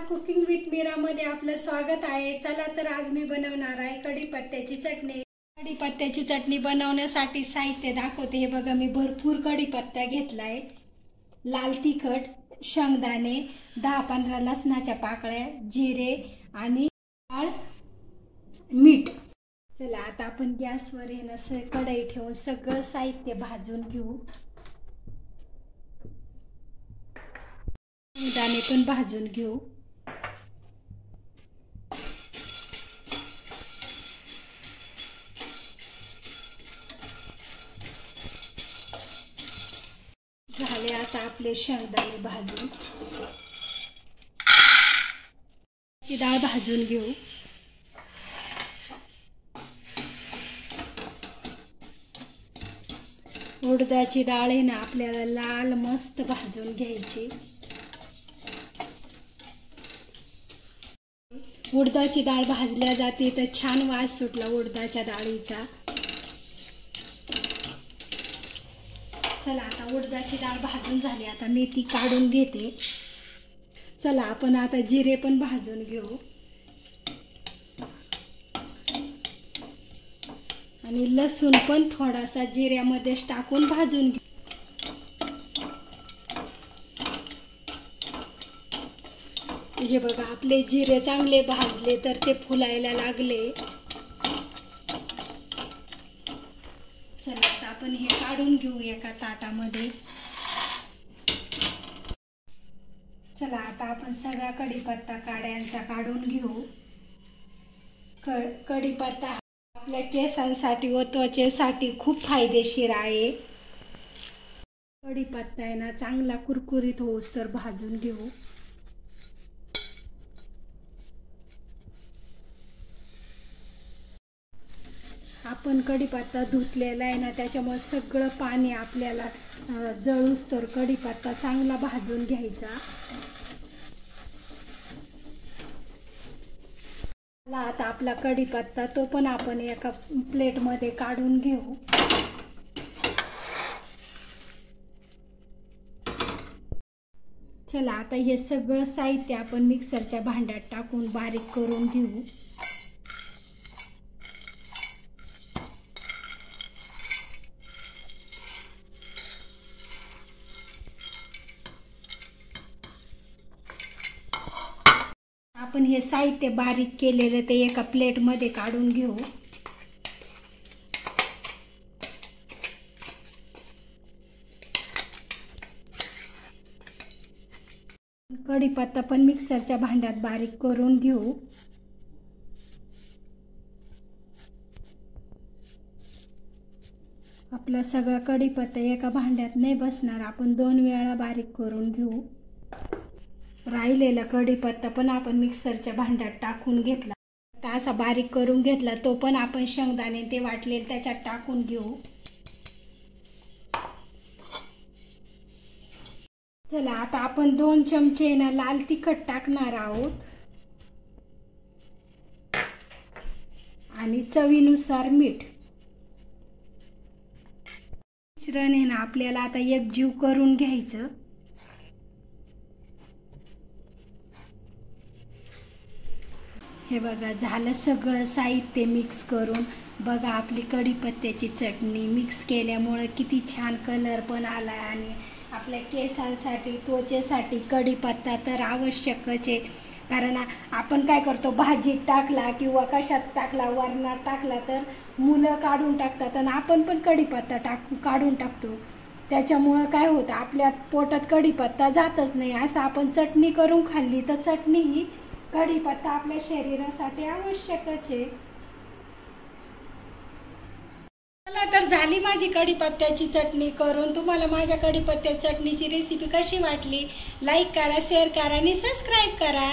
Cooking with मीरामध्ये आपलं स्वागत आहे. चला तर आज मी बनवणार आहे कढीपत्त्याची चटणी. कढीपत्त्याची चटणी बनवण्यासाठी साहित्य दाखवते. हे बघा मी भरपूर कढीपत्ता घेतलाय. लाल तिखट शेंगदाणे दहा पंधरा लसणाच्या पाकळ्या जिरे आणि डाळ मीठ. चला आता आपण गॅसवर हे ना स कढई ठेवून सगळं साहित्य भाजून घेऊ. शेंगदाणे पण भाजून घेऊ. आता आपले शेंगदाणे भाजून. ची डाळ भाजून घेऊ. उडदाची डाळ आहे ना आपल्याला लाल मस्त भाजून घ्यायची. उडदाची डाळ भाजल्या जाते तर छान वास सुटला उडदाच्या डाळीचा. चला आता उडदाची डाळ भाजून झाली. आता मेथी काढून घेते. चला आपण आता जिरे पण भाजून घेऊ. आणि लसूण पण थोडासा जिऱ्यामध्येच टाकून भाजून घेऊ हे बघा आपले जिरे चांगले भाजले तर ते फुलायला लागले. चला आता आपण हे काढून घेऊ एका ताटामध्ये. चला आता आपण सगळा कढीपत्ता काड्यांचा काढून घेऊ. क कढीपत्ता आपल्या केसांसाठी व त्वचेसाठी खूप फायदेशीर आहे. कढीपत्ता आहे ना चांगला कुरकुरीत होऊस तर भाजून घेऊ. आपण कढीपत्ता धुतलेला आहे ना त्याच्यामुळे सगळं पाणी आपल्याला जळूस तर कढीपत्ता चांगला भाजून घ्यायचा. आता आपला कढीपत्ता तो पण आपण एका प्लेटमध्ये काढून घेऊ. चला आता हे सगळं साहित्य आपण मिक्सरच्या भांड्यात टाकून बारीक करून घेऊ. आपण हे साहित्य बारीक केलेलं ते एका प्लेटमध्ये काढून घेऊ. कढीपत्ता पण मिक्सरच्या भांड्यात बारीक करून घेऊ. आपला सगळा कढीपत्ता एका भांड्यात नाही बसणार आपण दोन वेळा बारीक करून घेऊ. राहिलेला कढीपत्ता पण आपण मिक्सरच्या भांड्यात टाकून घेतला. तर असा बारीक करून घेतला तो पण आपण शेंगदाणे ते वाटलेलं त्याच्यात टाकून घेऊ. चला आता आपण दोन चमचे ना लाल तिखट टाकणार आहोत. आणि चवीनुसार मीठ. मिश्रण आहे ना आपल्याला आता एक जीव करून घ्यायचं. हे बघा झालं सगळं साहित्य मिक्स करून. बघा आपली कढीपत्त्याची चटणी मिक्स केल्यामुळं किती छान कलर पण आला आणि आपल्या केसांसाठी त्वचेसाठी कढीपत्ता तर आवश्यकच आहे. कारण आपण काय करतो भाजीत टाकला किंवा कशात टाकला वरणात टाकला तर मुलं काढून टाकतात आणि आपण पण कढीपत्ता टाक काढून टाकतो. त्याच्यामुळं काय होतं आपल्या पोटात कढीपत्ता जातच नाही. असं आपण चटणी करून खाल्ली तर चटणी ही कढीपत्ता आपल्या शरीरासाठी आवश्यकच. आहे चला तर झाली माझी कढीपत्त्याची चटणी. करून तुम्हाला माझ्या कढीपत्त्या चटणीची रेसिपी कशी वाटली? लाईक करा शेअर करा आणि सबस्क्राईब करा.